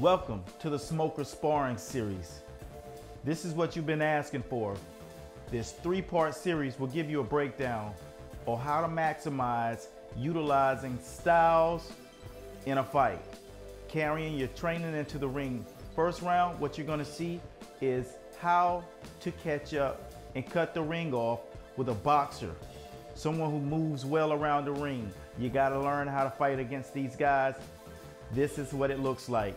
Welcome to the Smoker Sparring Series. This is what you've been asking for. This three-part series will give you a breakdown on how to maximize utilizing styles in a fight, carrying your training into the ring. First round, what you're gonna see is how to catch up and cut the ring off with a boxer, someone who moves well around the ring. You gotta learn how to fight against these guys. This is what it looks like.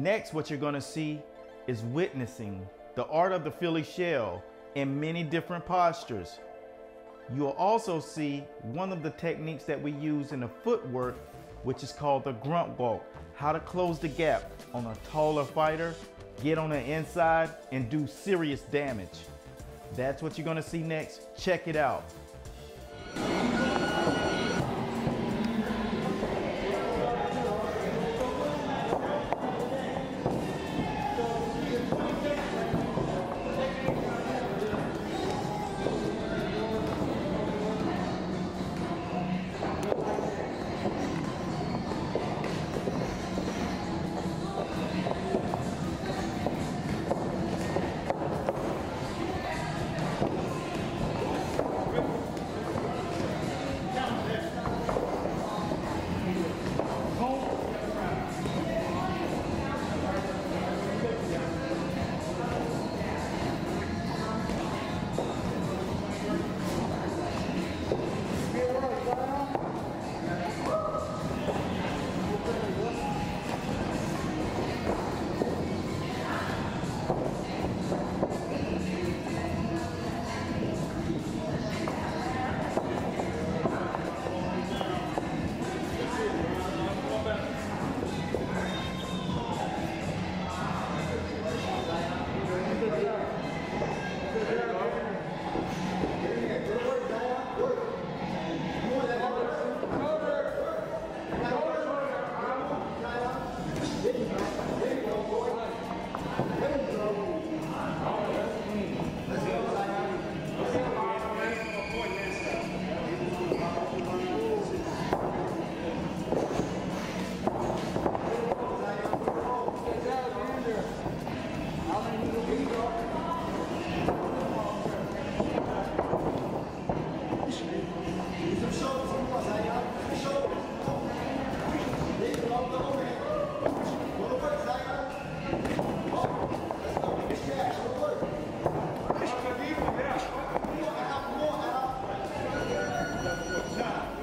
Next, what you're gonna see is witnessing the art of the Philly shell in many different postures. You'll also see one of the techniques that we use in the footwork, which is called the grunt walk. How to close the gap on a taller fighter, get on the inside, and do serious damage. That's what you're gonna see next. Check it out.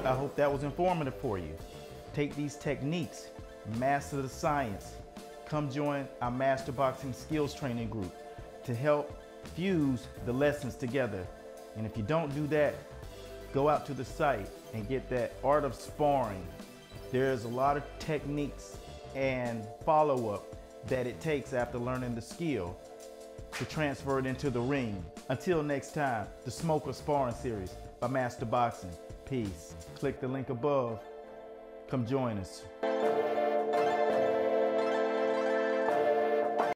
I hope that was informative for you. Take these techniques, master the science. Come join our Master Boxing Skills Training Group to help fuse the lessons together. And if you don't do that, go out to the site and get that art of sparring. There's a lot of techniques and follow up that it takes after learning the skill. to transfer it into the ring. Until next time, the Smoker Sparring Series by Master Boxing. Peace. Click the link above. Come join us.